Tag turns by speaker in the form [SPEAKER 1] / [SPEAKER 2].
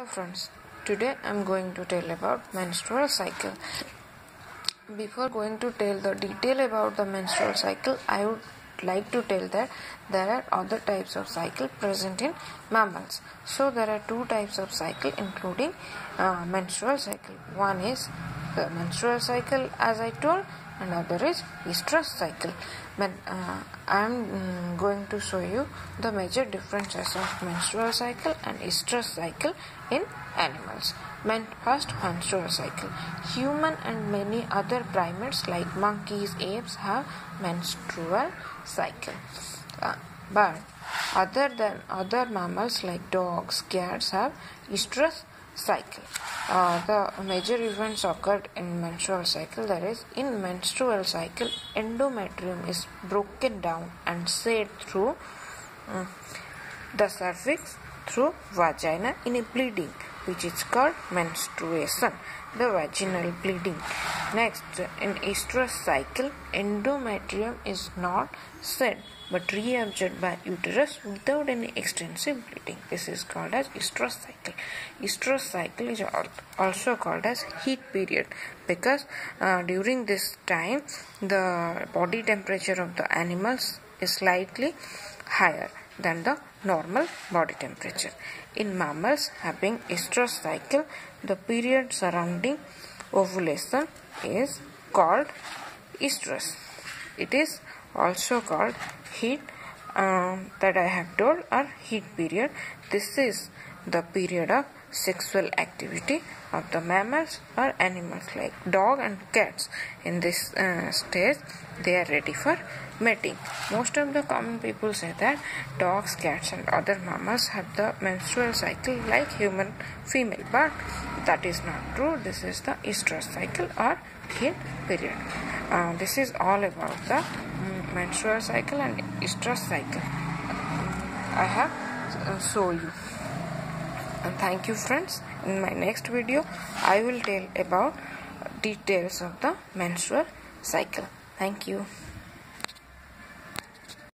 [SPEAKER 1] Hello friends, today I'm going to tell about menstrual cycle. Before going to tell the detail about the menstrual cycle, I would like to tell that there are other types of cycle present in mammals. So there are two types of cycle including uh, menstrual cycle. One is the menstrual cycle as I told and other is estrus cycle. But, uh, I am mm, going to show you the major differences of menstrual cycle and estrus cycle in animals. Men- first, menstrual cycle. Human and many other primates like monkeys, apes have menstrual cycle. Uh, but other than other mammals like dogs, cats have estrus cycle. Uh, the major events occurred in menstrual cycle that is in menstrual cycle endometrium is broken down and shed through um, the cervix through vagina in a bleeding which is called menstruation the vaginal bleeding next in estrus cycle endometrium is not shed but reabsorbed by uterus without any extensive bleeding. This is called as estrus cycle. Estrus cycle is also called as heat period because uh, during this time the body temperature of the animals is slightly higher than the normal body temperature. In mammals having estrus cycle, the period surrounding ovulation is called estrus. It is also called heat um, that I have told or heat period. This is the period of sexual activity of the mammals or animals like dog and cats. In this uh, stage, they are ready for mating. Most of the common people say that dogs, cats, and other mammals have the menstrual cycle like human female, but that is not true. This is the estrus cycle or heat period. Uh, this is all about the um, menstrual cycle and estrus cycle. I have uh, show you. And thank you friends. In my next video, I will tell about details of the menstrual cycle. Thank you.